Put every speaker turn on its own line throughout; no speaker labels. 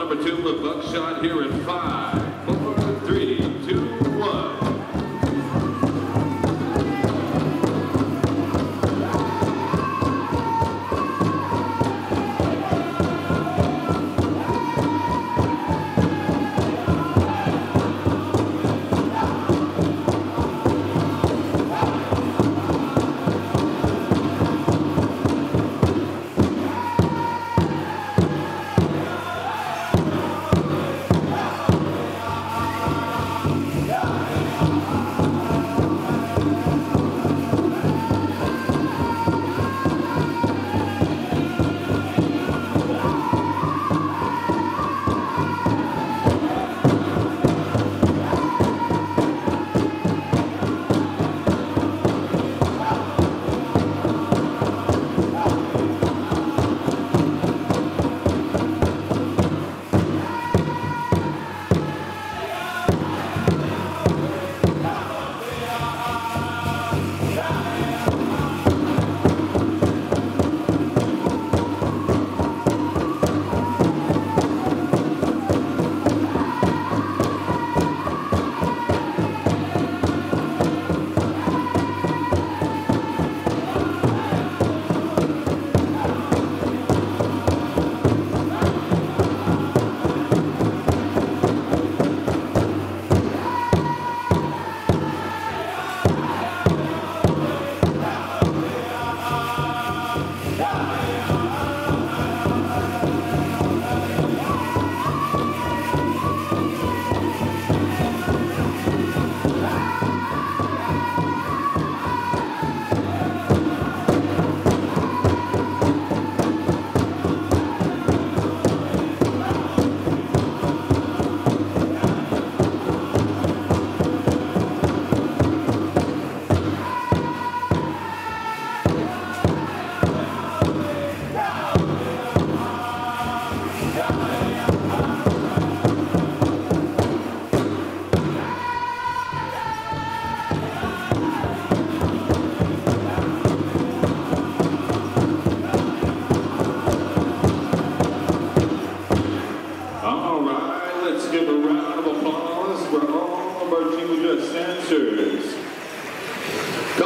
number two with Buckshot here in five.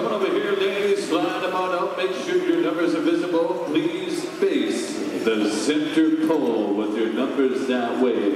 Coming over here, ladies, slide them on up. Make sure your numbers are visible. Please face the center pole with your numbers that way.